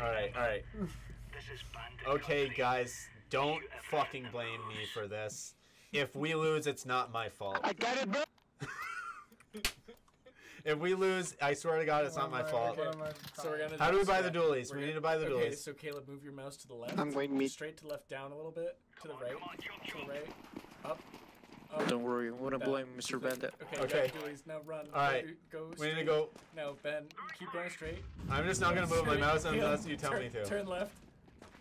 All right, all right. Okay, guys, don't fucking blame me for this. If we lose, it's not my fault. I got it, bro. If we lose, I swear to God, it's not my fault. So we're gonna. How do we buy the strat- dualies? we're We gonna- need to buy the Okay, so Caleb, move your mouse to the left. I'm going mid. Straight to left, down a little bit. To the right. To the right. Up. Up. Don't worry, I'm gonna blame Mr. Bandit. Okay. Okay. Okay. Dualies, now run. All right. Go. We need to go. No, Ben. Keep going straight. I'm just not gonna move my mouse Caleb, unless you tell turn, me to. Turn left.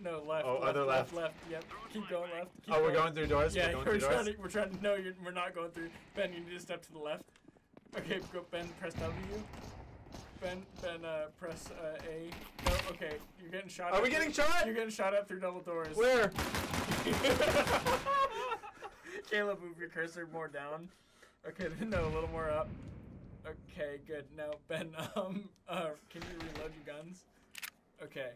No, left. Oh, left, other left. left. Left. Yep. Keep going left. Keep Oh, we're going through doors. Yeah, we're going we're through trying doors. to. We're trying to. No, you're, we're not going through. Ben, you need to step to the left. Okay, go. Ben, press W. Ben, Ben, uh, press uh, A. No, okay, you're getting shot. Are at we through- getting shot? You're getting shot at through double doors. Where? Caleb, move your cursor more down. Okay, no, a little more up. Okay, good. Now, Ben, um, uh, can you reload your guns? Okay.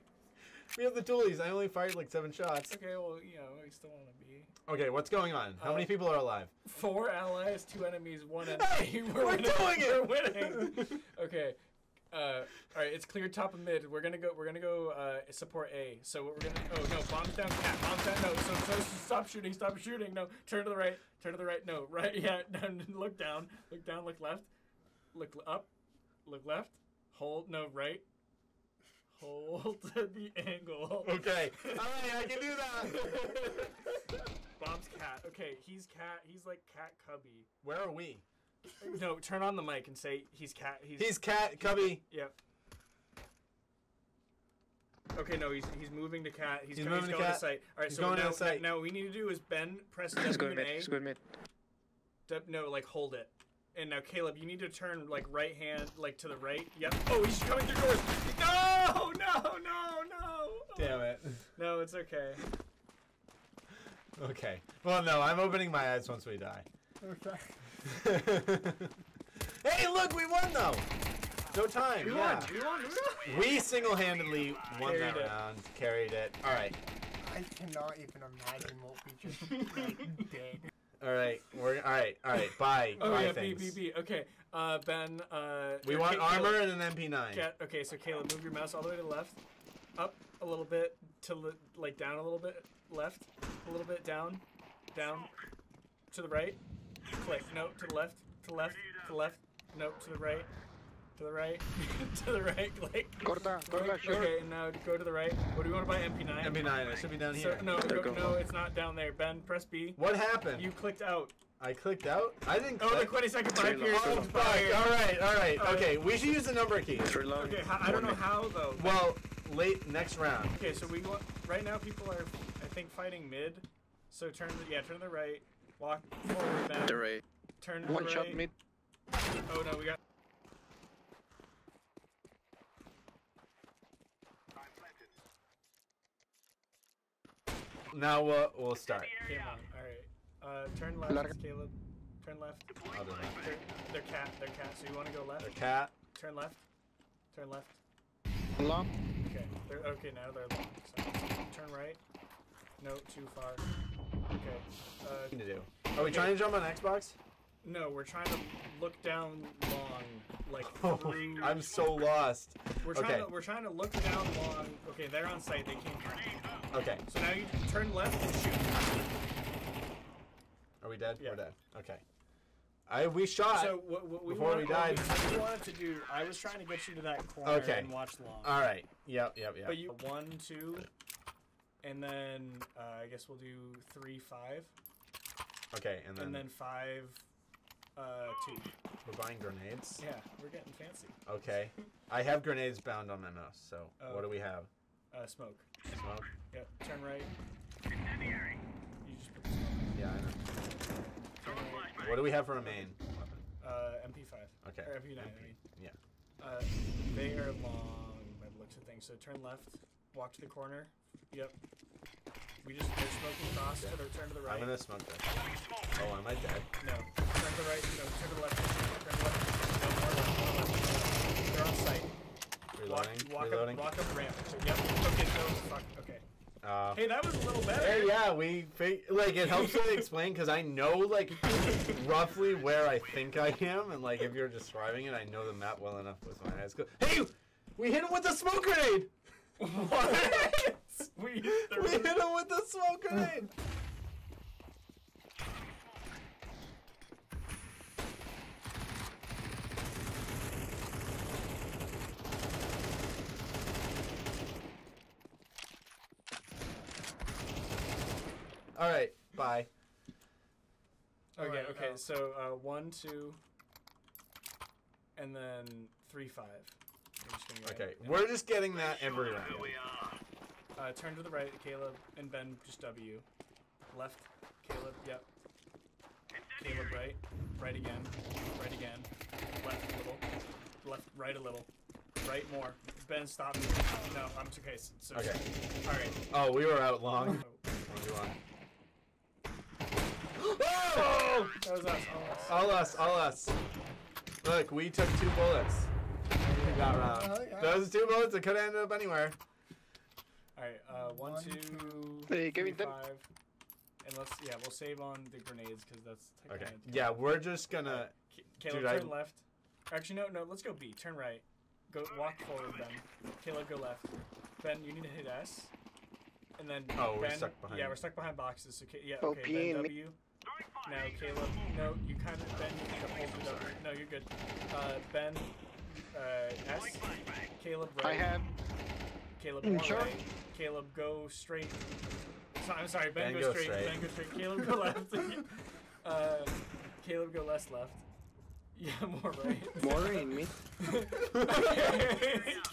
We have the dualies. I only fired like seven shots. Okay, well, you know, we still want to be. Okay, what's going on? How Uh, many people are alive? Four allies, two enemies, one enemy. Hey, we're winning. doing it! We're winning. okay. Uh, all right, it's clear top and mid. We're gonna go. We're gonna go uh, support A. So what we're gonna. Oh no, bombs down, cat. Bombs down. No. So, so stop shooting. Stop shooting. No. Turn to the right. Turn to the right. No. Right. Yeah. Look down. Look down. Look left. Look up. Look left. Hold. No. Right. Hold the angle. Okay. All right, I can do that. Bomb's cat. Okay, he's cat. He's like cat cubby. Where are we? No, turn on the mic and say he's cat. He's. He's cat cubby. Yep. Okay, no, he's he's moving to cat. He's, He's go- moving to going cat. to site. All right, He's so going to now, the site. now what we need to do is Ben press He's W going and mid. A. He's going mid. D- no, like hold it. And now Caleb, you need to turn like right hand, like to the right. Yep. Oh, he's coming through doors. No, no, no, no. Damn it. No, it's okay. Okay. Well, no, I'm opening my eyes once we die. Okay. hey, look, we won though. No time. We yeah. won. We won. We won. We single-handedly won Carried that it. round. Carried it. All right. I cannot even imagine what we just like, did. All right. We're all right. All right. Bye. Oh Bye yeah, B things. B B. Okay, uh, Ben. Uh, We want Ca- armor Caleb- and an MP9. Ca- okay, so Caleb, move your mouse all the way to the left, up a little bit to li- like down a little bit, left, a little bit down, down, to the right, click. No, to the left, to the left, to the left. No, to the right, to the right, to the right. Click. Corta, corta, sure. Okay, and now go to the right. What do you want to buy? MP9. MP9. It should be down here. So, no, go, go. no, it's not down there. Ben, press B. What happened? You clicked out. I clicked out. I didn't. Oh, the 20 second buy period. Oh, fuck. All right. All right. Uh, Okay. We should use the number key. Three long. Okay, ho- I don't know how though. Well, late next round. Okay, so we want right now. People are, I think, fighting mid. So turn the yeah, turn to the right. Walk forward, Ben. The right. Turn to One the shot right. mid. Oh no, we got. Now we'll, we'll start. Game on. All right. Uh, turn left, Larga. Caleb. Turn left. I'll do that. Turn, they're cat. They're cat. So you want to go The left? cat. Turn left. Turn left. Long. Okay. They're okay now. They're long. So turn right. No, too far. Okay. Uh, to do. Are we trying to jump on Xbox? no, we're trying to look down long, like Oh. I'm so lost. We're trying Okay. to we're trying to look down long. Okay, they're on site. They came. From. Okay. So now you turn left and shoot. Are we dead? Yeah. We're dead. Okay. I we shot. So what, what we Before wanted, we died. what we wanted to do, I was trying to get you to that corner Okay. and watch long. All right. Yep. Yep. Yep. But you one two, and then uh, I guess we'll do three five, okay. And then, and then five, uh, two. we're buying grenades. Yeah, we're getting fancy. Okay. I have grenades bound on my mouse. So Oh. what do we have? Uh, smoke. Smoke. Yep. Turn right. You just put the smoke. Yeah. I know. Turn right. What do we have for a main weapon? Uh, MP5. Okay. Or MP9. I mean. Yeah. Uh, they are long by the looks of things. So turn left, walk to the corner. Yep. We just they're smoking across to the turn to the right. I'm gonna smoke this. Oh, am I dead? No. Turn to the right. No. Turn to the left. Turn to the left. No more left. More left. They're on site. Reloading. Walk, walk Reloading. up. Walk up ramp. Yep. Okay. No. Fuck. Okay. Uh, Hey, that was a little better. Hey, yeah, we like it helps to explain because I know like roughly where I think I am, and like if you're describing it, I know the map well enough with my eyes. Hey, we hit him with a smoke grenade. What? We, there We hit him with the smoke grenade. All right, bye. Okay, Alright, okay. So uh, one, two, and then three, five. Just Okay, and- we're just getting that every round. Uh, turn to the right, Caleb, and Ben just W. Left, Caleb. Yep. Caleb right, right again, right again. Left a little, left, right a little, right more. Ben stop. No, I'm okay. So, so Okay. All right. Oh, we were out long. Oh, One, two, one. oh, that was us. All us. All us. Look, we took two bullets. That round. Oh, yeah. Those two bullets that could have ended up anywhere. All right. Uh, one, One, two, Hey, three, Kevin, five. And let's yeah, we'll save on the grenades because that's Okay. Yeah, we're just gonna. Ca- Caleb, Dude, I- turn left. Actually, no, no. Let's go B. Turn right. Go walk forward, Ben. Caleb, go left. Ben, you need to hit S. And then Oh, we're stuck behind- Yeah, we're stuck behind boxes. So Ca- yeah, Oh, okay. P Ben. W. Now Caleb, no, you kind of Ben. You need to hold the W. No, you're good. Uh, Ben, uh, S. Caleb right. I have. Caleb Mm, more sure. right. Caleb go straight. So, I'm sorry, Ben, Ben go, go straight. straight. Ben go straight. Caleb go left. uh, Caleb go less left. Yeah, more right. More right, me.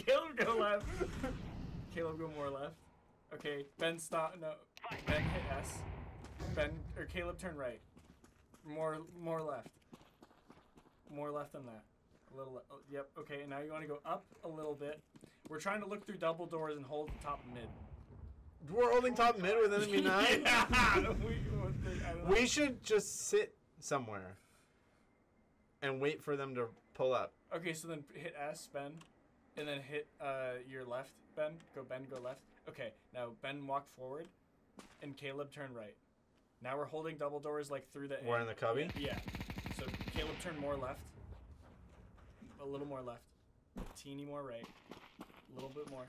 Caleb go left. Caleb go more left. Okay, Ben stop. No, Ben hit S. Ben or Caleb turn right. More more left. More left than that. A little. le- Oh, yep. Okay, and now you want to go up a little bit. We're trying to look through double doors and hold the top mid. We're holding top mid with enemy nine. yeah, we, what the- I don't. We should just sit somewhere and wait for them to pull up. Okay, so then hit S, Ben, and then hit uh, your left, Ben. Go Ben, go left. Okay, now Ben walk forward, and Caleb turn right. Now we're holding double doors like through the. We're in the cubby. Yeah. So Caleb turn more left. A little more left. Teeny more right. A little bit more.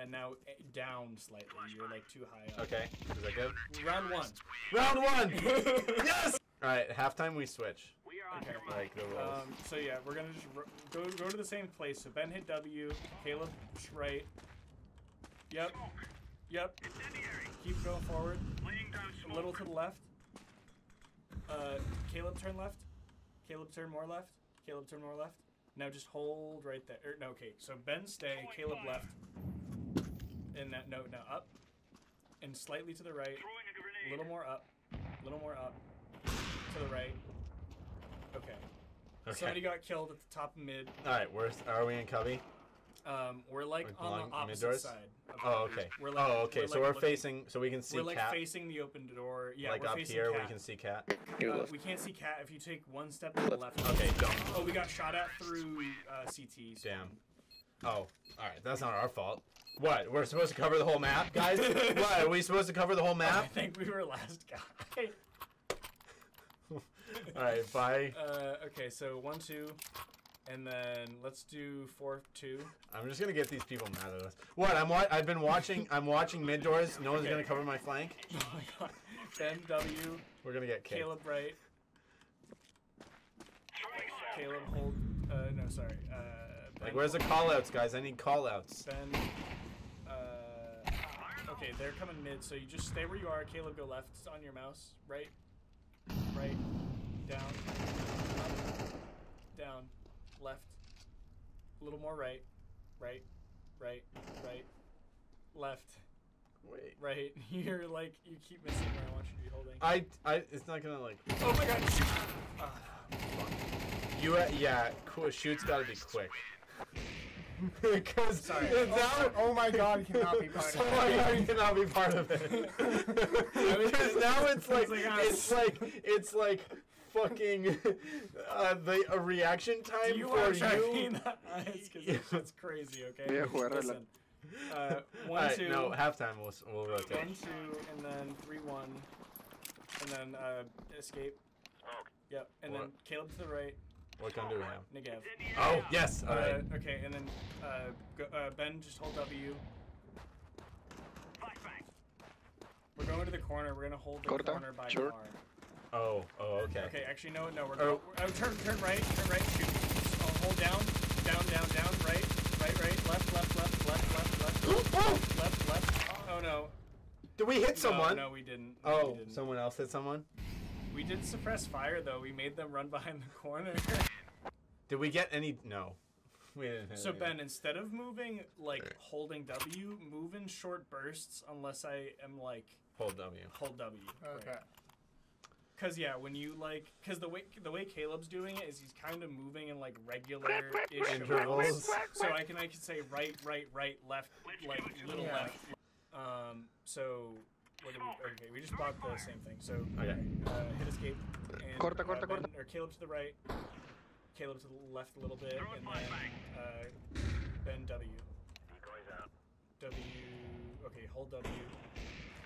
And now eh, down slightly. You're like too high up. Okay, is that good? Round one. Round one. yes. All right, halftime we switch. Okay. Like the rules. Um, so yeah, we're gonna just go go to the same place. So Ben hit W, Caleb right. Yep. Yep. Keep going forward. A little to the left. Uh, Caleb turn left. Caleb turn more left. Caleb turn more left. Now just hold right there. Er, no, okay. So Ben stay. Caleb left. And that no, now up. And slightly to the right. A little more up. A little more up. To the right. Okay. okay. Somebody got killed at the top of mid. All right, where's are we in cubby? Um, we're like Like on along the opposite mid-doors? side. of Oh, okay. We're like, oh, okay. we're so like we're looking- facing, so we can see We're like cat. facing the open door. Yeah, like we're up here, cat. we can see cat. Uh, we can't see cat if you take one step to the left. Okay, don't. Oh, we got shot at through uh, CT. so- Damn. Oh, all right. That's not our fault. What? We're supposed to cover the whole map, guys? what? Are we supposed to cover the whole map? I think we were last guy. all right. Bye. Uh, okay, so one, two, and then let's do four, two. I'm just gonna get these people mad at us. What? I'm. Wa- I've been watching. I'm watching mid doors. No one's Okay. gonna cover my flank. Oh my god. Ben W. We're gonna get kicked. Caleb right. Caleb hold. Uh, no, sorry. Uh, ben Like, where's the callouts, guys? I need callouts. Ben. Uh, okay, they're coming mid, so you just stay where you are. Caleb, go left on your mouse. Right. Right. Down. Up. Down. Left. A little more right. Right. Right. Right. Left. Wait. Right. You're like you keep missing where I want you to be holding. I. I. It's not gonna like. oh my god! Shoot. Ah, You. uh, Yeah. Cool. Shoot's gotta be quick. Because Sorry. now. Oh my god, he cannot be part So of I it. cannot be part of it. Because now it's like like, ah, it's like it's like fucking uh, the a reaction time you for are you. trying that ice because it's crazy. Okay. Yeah, jugar a la- Listen. Uh, one Alright, two. no halftime. We'll we'll rotate. One two, and then three one, and then uh, escape. Yep, and then What? Caleb to the right, What gun do we have? Negev. Oh yes. All right. Uh, okay, and then uh, go, uh, Ben, just hold W. We're going to the corner. We're gonna hold the Corta, corner by sure. car. Oh. Oh. Okay. Okay, actually, no, no. We're Oh. going. Oh, turn, turn right, turn right. Shoot. Oh, hold down, down, down, down. Right, right, right. Left, left, left, left, left, left, left, left, left. Oh no. Did we hit someone? No, no, we didn't. No, Oh, we, didn't. someone else hit someone. we did suppress fire though. We made them run behind the corner. Did we get any? No. We didn't hit so any. Ben, instead of moving like holding W, move in short bursts unless I am like Hold W. hold W. Okay. Cause yeah, when you like, cause the way the way Caleb's doing it is he's kind of moving in like regular Intervals. So I can I can say right, right, right, left, like little Yeah. left. Um. So what do we? Okay, we just bought the same thing. So Okay. uh, hit escape and Corta, uh, corta, ben, corta. or Caleb to the right, Caleb to the left a little bit, and then uh, Ben W. W. Okay, hold W,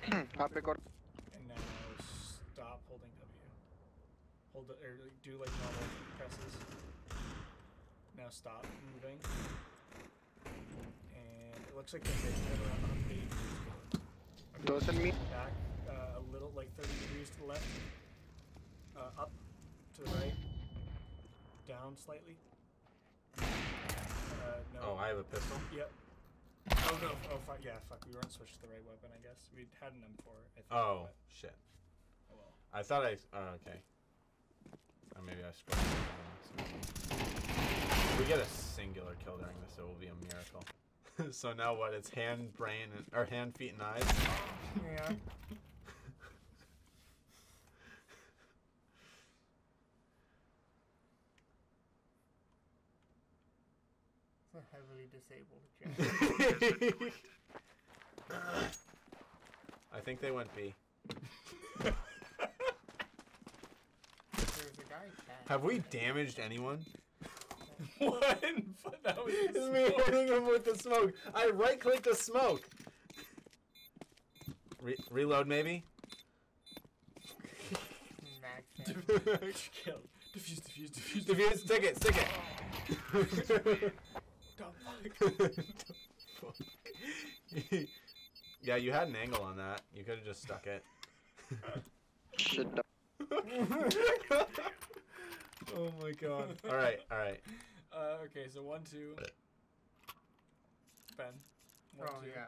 Happy corta. and now stop holding W. Hold it, or do like normal presses. Now stop moving. And it looks like the hit at around 180 degrees. Okay, Dos en mí. Back uh, a little, like 30 degrees to the left. Uh, up to the right. Down slightly. Uh, no. Oh, I have a pistol. Yep. Oh no! Oh fuck! Yeah, fuck. We weren't switched to the right weapon. I guess we had an M4. I think. Oh but- shit. oh well. I thought I. Oh, okay. Or maybe I scrolled. If we get a singular kill during this, it will be a miracle. so now what? It's hand, brain, and, or hand, feet, and eyes. Yeah. It's a heavily disabled jet. I think they went B. There's a guy. Have we damaged anyone? One. But that was It's the me hitting him with the smoke. I right clicked the smoke. Re- reload maybe. Max Def- Kill. Diffuse. Diffuse. Diffuse. Diffuse, stick it, stick it. Dumb fuck. yeah, you had an angle on that. You could have just stuck it. Shit. Oh my god. All right, all right. Uh, okay, so one, two. Ben. One, Oh two. yeah.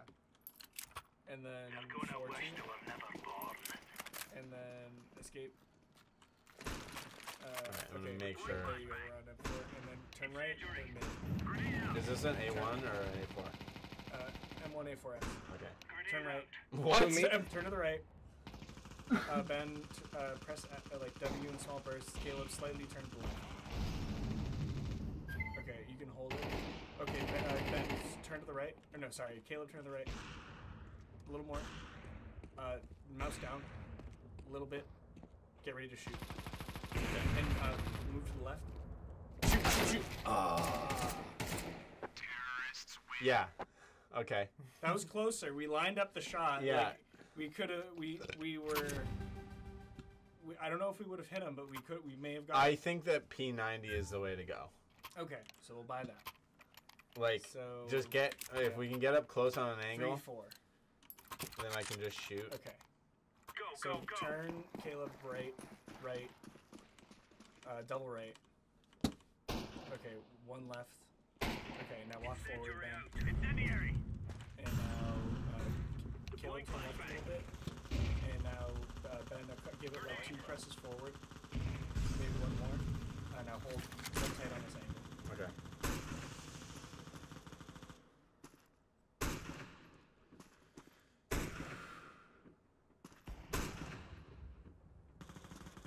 And then four, two. And then escape. Uh, Alright, I'm gonna okay. make sure. There you go, around up four. And then turn right. Then mid. Is this an A1 or an A4? Uh, M1A4S. Okay. Turn right. What? To me? Turn to the right. Uh, ben, t- uh, press uh, like W in small bursts. Caleb, slightly turn to the left. Okay, you can hold it. Okay, Ben, uh, ben turn to the right. Or no, sorry, Caleb, turn to the right. A little more. Uh, mouse down. A little bit. Get ready to shoot. Okay, and uh, move to the left. Shoot, shoot, shoot. Yeah. Okay. That was closer. We lined up the shot. Yeah. Like, we could have. We we were. We, I don't know if we would have hit him, but we could. We may have got. I think that P90 is the way to go. Okay, so we'll buy that. Like, So just get if we can get up close on an angle. three angle, four. then I can just shoot. Okay. Go, So turn Caleb right, right, uh, double right. Okay, one left. Okay, now walk forward, Ben. And now Caleb to the left a little bit. And now uh, Ben, uh, give it like two presses forward. Maybe one more. Uh, now hold tight on this angle. Okay.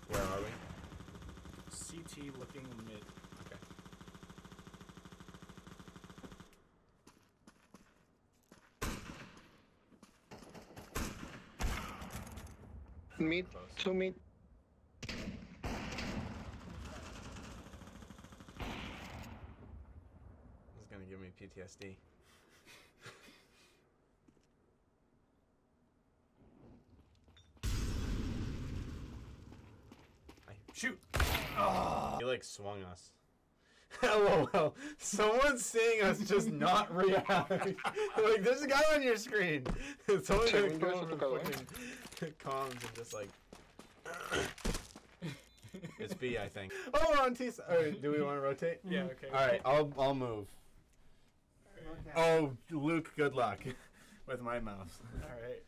Where are we? CT looking mid. Okay. Close. Two mid. This is gonna give me PTSD. I Shoot! He like swung us. LOL. Someone's seeing us just not react. like, there's a guy on your screen. Someone's gonna Check come windows over to color. fucking comms and just like. it's B, I think. Oh, we're on T. s- Alright, do we want to rotate? Yeah. Okay. All right, I'll I'll move. Oh, Luke, good luck with my mouse. All right.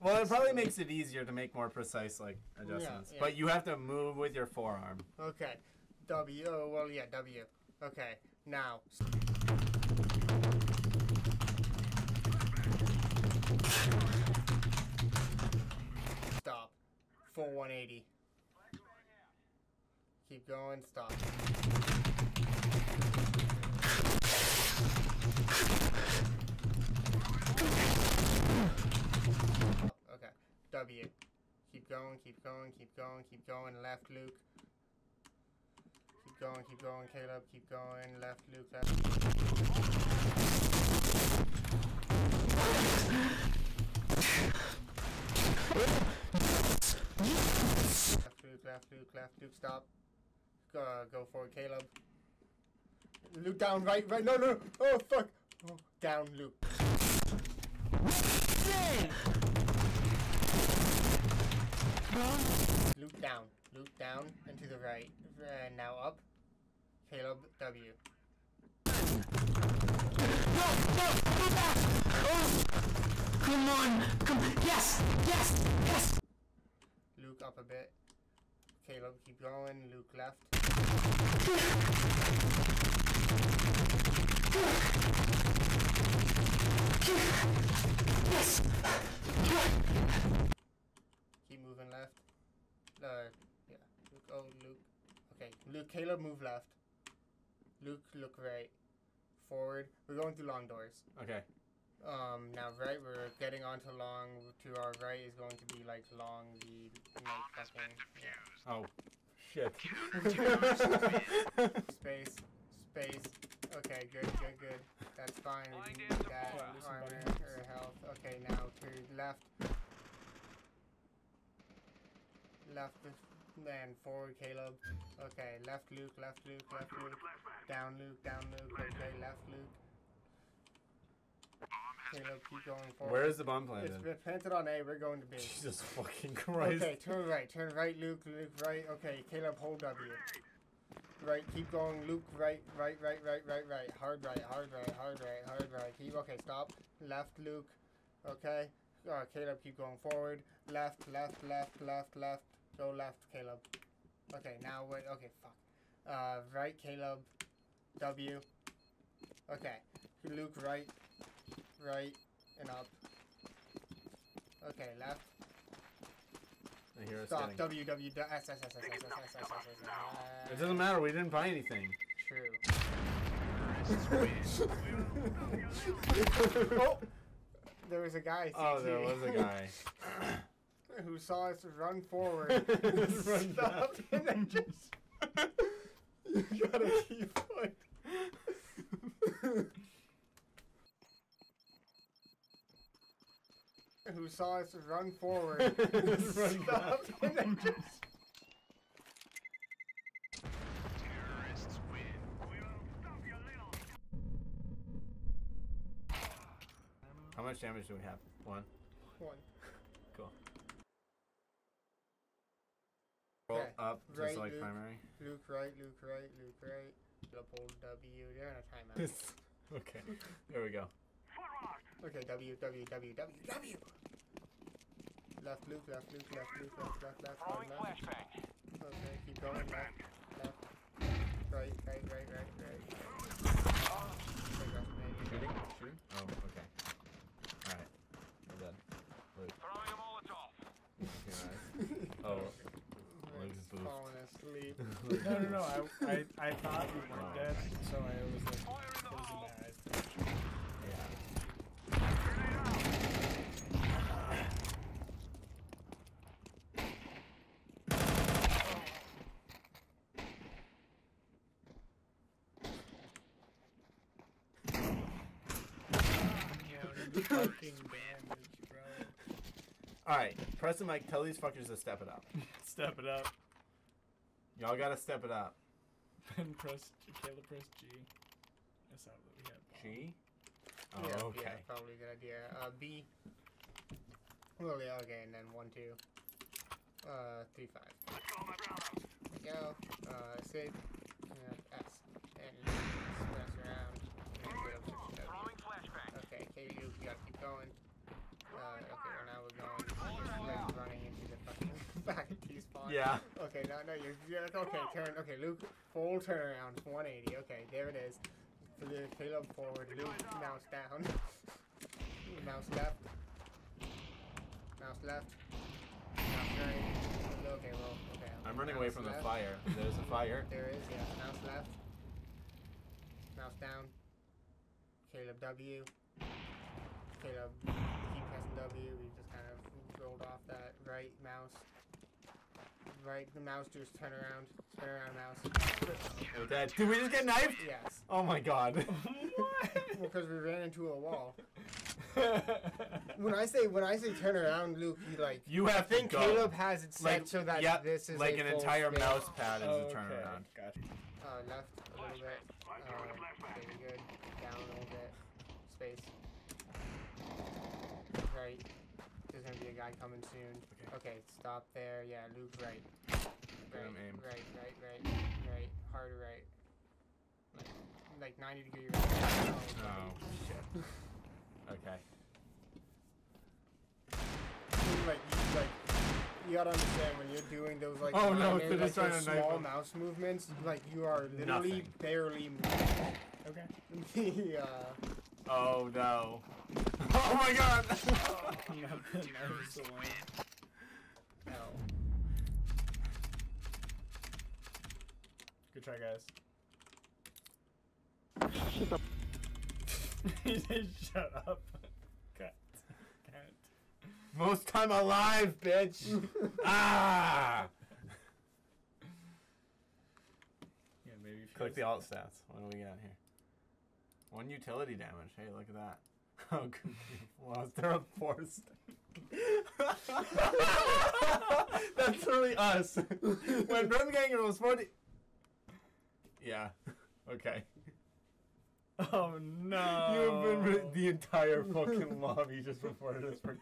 Well, it probably makes it easier to make more precise like adjustments. yeah. But you have to move with your forearm. Okay. W. Oh, well, yeah, W. Okay. Now. Stop. Full 180. Keep going. Stop. Okay. W. Keep going, keep going, keep going, keep going. Left, Luke. Keep going, keep going, Caleb. Keep going. Left, Luke. Left. Left, Luke. Left, Luke. Left, Luke. Stop. Go, go for it, Caleb. Luke down, right, right. No, no. Oh, fuck. Oh, down, Luke. Luke down. Luke down and to the right. Uh, now up. Caleb W. Come on! Come Yes! Yes! Yes! Luke up a bit. Caleb keep going. Luke left. Yes! Keep moving left. Uh, yeah. Luke. Oh, Luke. Okay. Luke. Caleb move left. Luke look right. Forward. We're going through long doors. Okay. Um, now right, we're getting onto long. To our right is going to be like long the like fucking yeah. Oh, shit. space, space. Okay, good, good, good. That's fine. We can use that armor or health. Okay, now to left. Left, then forward, Caleb. Okay, left, Luke, left, Luke, left, Luke. Down, Luke, down, Luke. Okay, left, Luke. Caleb, keep going forward. Where is the bomb It's planted? been planted on A. We're going to B. Jesus fucking Christ. Okay, turn right, turn right, Luke, Luke, right. Okay, Caleb, hold W. Right, keep going, Luke, right, right, right, right, right, right. Hard right, hard right, hard right, hard right. Keep, okay, stop. Left, Luke. Okay. Uh, Caleb, keep going forward. Left, left, left, left, left. Go left, Caleb. Okay, now wait. Okay, fuck. Uh, right, Caleb. W. Okay. Luke, right, right, and up. Okay, left. I hear us Stop. W W S S S S S S S S S It doesn't matter. We didn't buy anything. True. oh, there was a guy. Oh, there was a guy. who saw us run forward, Run stopped, and then just. you gotta keep going. who saw us run forward, Run stopped, and then just. How much damage do we have? One. One. Cool. Roll Okay, up, just right, like Luke. primary. Luke right, Luke right, Luke right. Leopold W. They're in a timeout. okay. There we go. Okay, W, W, W, W, W. Left, Luke, left, Luke, left, Luke, left, left, left, right, left. Okay, keep going, left, left. Right, right, right, right, right. Okay, left, maybe. Shooting? Shooting? Oh, okay. Alright. We're dead. Luke. Okay, nice. Oh. Luke's Luke's boofed. falling asleep. No, no, no. I, I, I thought we weren't dead, so I was like closing my eyes to make sure. Yeah. Fucking damage, bro. Alright. Press the mic. Tell these fuckers to step it up. Step it up. Y'all gotta step it up. Ben press Caleb press G. That's how we had. G. Oh, yeah, okay. Yeah, probably a good idea. Uh, B. Well, yeah, okay, and then one, two. Uh, three, five. There we go. Uh, save. Uh, S. And press around. And then go to the W. Okay, KU, you gotta keep going. Uh, okay, well now we're going. Just like running into the fucking back of T spawn. Yeah. Okay, no, no, you're, you're okay. Turn. Okay, Luke, full turnaround, 180. Okay, there it is. Caleb Caleb forward. Luke, mouse down. mouse left. Mouse left. Mouse right. Okay, well, okay. I'm running away mouse from the fire. There's a fire. There is, yeah. Mouse left. Mouse down. Caleb W. Caleb, keep pressing W. We just kind of rolled off that right mouse. Right, the mouse just turn around. Turn around, mouse. Oh, dead. Did we just get knifed? Yes. Oh my god. What? Because we ran into a wall. When I say when I say turn around, Luke, you like. You I have to think go. Caleb has it set like, so that yep, this is like a an full entire space. mouse pad is okay. a turnaround. Gotcha. Uh, left a little bit. Uh, okay, you're good. Down a little bit. Space. Right. Gonna be a guy coming soon. Okay. Okay, stop there. Yeah, Luke, right. Right, aim. right, right, right, right. Harder right. Like, like 90 degree right. Oh shit. Okay. like you like you gotta understand when you're doing those like Oh, no, minor, like, those small mouse movements, like you are literally Nothing. barely moving. Okay. the uh, Oh no. Oh my god. no. Good try, guys. Shut up. he said, "Shut up." Cut. Can't. Most time alive, bitch. ah. Yeah, maybe. Click the alt stats. What do we got here? One utility damage. Hey, look at that. Oh. Was there a force? That's really us. when Brimganger was 40. Yeah. Okay. Oh no! You have been the entire fucking lobby just reported us for